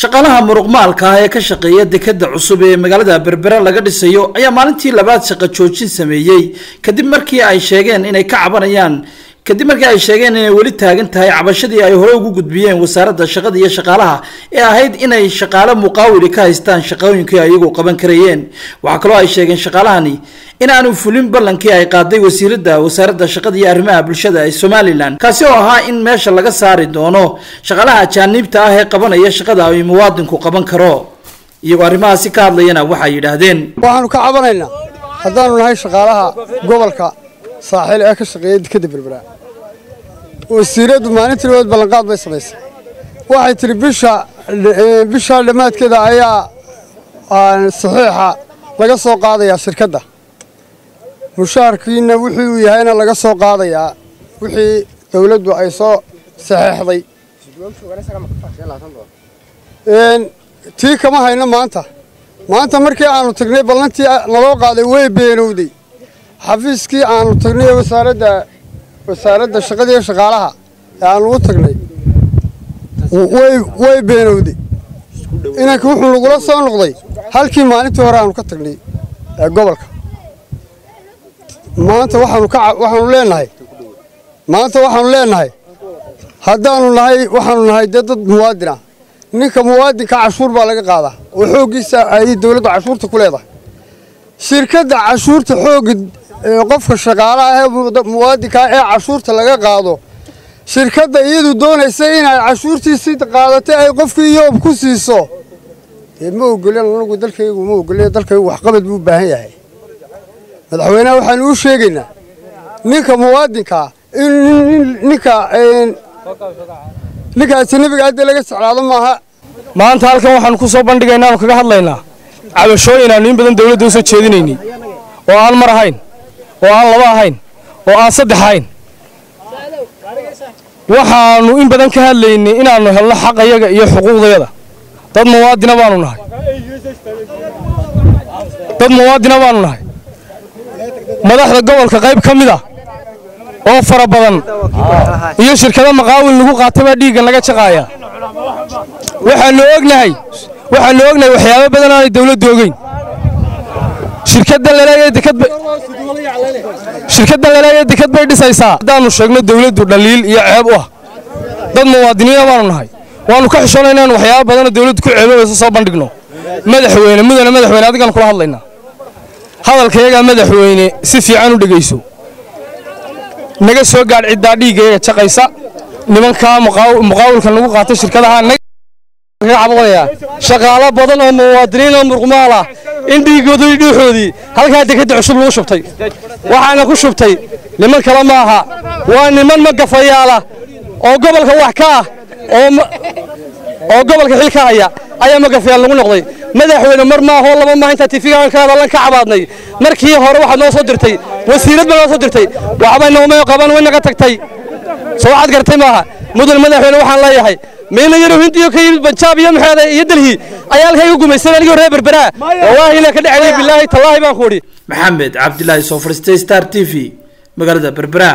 shaqaalaha muruqmaalka ah ee ka shaqeeya dekeda cusub ee magaalada berbera laga dhisayo ayaa maalintii labaad shaqo joojin sameeyey. Kadib markii ay sheegeen inay ka cabanayaan kadib markii ay sheegeen inay weli taagan tahay cabashadii ay hore ugu gudbiyeen wasaaradda shaqada iyo shaqaalaha ee ahayd inay shaqaale muqaawili ka haystaan shaqooyinkii ay iyagu qaban karayeen. Waxaa kaloo ay sheegeen shaqaalahani in aanu fulin ballankii ay qaaday wasiiradda wasaaradda shaqada iyo arrimaha bulshada ee somalilan. Kaasi oo ahaa in meesha laga saari doono shaqaalaha ajaaniibta ah ee qabanaya shaqada ay muwaadinku qaban karo. Iyagoo arrimahaasi ka hadlayana waxay yidhaahdeen waxaanu ka cabanaynaa haddaanu nahay shaqaalaha gobolka saaxiil ee ka shaqeeya dekeda berbera wasiiraddu maalintii labaad ballanqaad bay samaysay waxay tidhi bisha bisha dhammaadkeeda ayaa saxiixa laga soo qaadayaa shirkadda mushaharkiina wixii uu yahayna laga soo qaadayaa wixii dawladdu ay soo saxeexday tii kama hayno maanta maanta markii aanu tagnay ballantii naloo qaaday way beenowday xafiiskii aanu tagnay wasaaradda wasaaradda shaqada iyo shaqaalaha ee aanu u tagnay way beenowday. Inanka wuxuu nagula soo noqday halkii maalintii hore aanu ka tagnay ee gobolka. Maanta waxaanu leenahay maanta waxaanu leenahay haddaanu nahay waxaanu nahay dee dad muwaadin ah. Ninka muwaadinka cashuur baa laga qaadaa oo xooggiisa ay dawladdu cashuurta ku leedahay. Shirkadda cashuurta xoogga qofka shaqaalaha ee muwaadinka ee cashuurta laga qaado. Shirkadda iyadu doonaysa inay cashuurtiisii qaadatay ay qofkii yoob ku siiso. Dee ma ogolen anagu dalkaygu ma ogolen dalkaygu waxqabad buu u baahan yahay. Madaxweynaha waxaanu u sheegaynaa ninka muwaadinkaa in ninka ninka ajanabiga hadda laga jeclaado maaha. Maanta halkan waxaanu ku soo bandhigaynaa oo kaga hadlaynaa cabashooyin aanu in badan dawladda u soo jeedinaynay oo aan mar ahayn oo aan laba ahayn oo aan saddex ahayn. Waxaannu in badan ka hadlaynay inaannu helno xaqayaga iyo xuquuqdayada dad muwaadina baanu nahay. Dad muwaadina baanu nahay. Madaxda gobolka qayb ka mid a oo fara badan iyo shirkado maqaawil lagu qaatay baa dhiiggan laga jaqaaya. Waxaannu ognahay waxyaabo badan aanay dawladdu ogeyn shirkaddan la leeyahay dekad bay dhisaysaa. Haddaannu sheegno dawladdu dhaliil iyo ceeb u ah. Dad muwaadiniina baanu nahay. Waannu ka xishoonay inaan waxyaabo badanoo dawladdu ku ceeboobayso soo bandhigno. Madaxweyne mudane madaxweyne adigaan kula hadlaynaa hadalkayagaa madaxweyne si fiican u dhegayso. Naga soo gaadh ciddaa dhiiggayaga jaqaysa. Nimankaa muqaawilkan lagu qaatay shirkadaha shaqaalo badan oo muwaadiniin oo murqumaal ah in dhiiggoodii dhuuxoodii halkaa dekadda cusub lagu shubtay. Waxaana ku shubtay niman kale ma aha. Waa niman magafayaala oo gobolka wax ka ah oo gobolka xil ka haya ayaa magafayaal lagu noqday. Madaxweyne mar maahoo laba maaha intaa tifigaan ka hadallan ka cabaadnay. Markii hore waxaad noo soo dirtay wasiirad baa noo soo dirtay. Waxbay noomay qaban way naga tagtay. Soo waxaad gartay maaha mudan madaxweyne waxaan leeyahay meela yaro hindiyo ka yimid banjaab iyo maxeeda iyo delhi ayaa halkaa igu gumaysan anigoo reer berberaa wallaahi inaan ka dhexelay bilaahi tallaahi baan ku idhi maxamed cabdilaahi soo fadhiistay star t v magaalada berbera